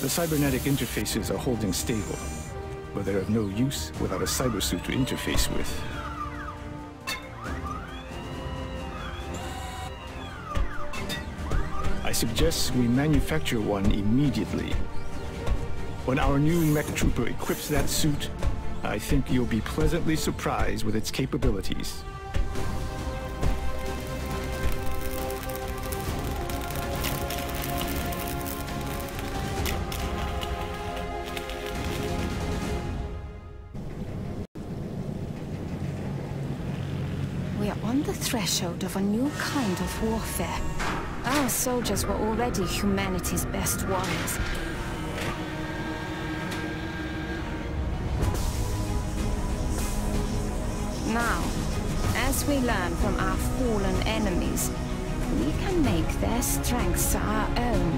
The cybernetic interfaces are holding stable, but they're of no use without a cybersuit to interface with. I suggest we manufacture one immediately. When our new MEC trooper equips that suit, I think you'll be pleasantly surprised with its capabilities. We are on the threshold of a new kind of warfare. Our soldiers were already humanity's best warriors. Now, as we learn from our fallen enemies, we can make their strengths our own.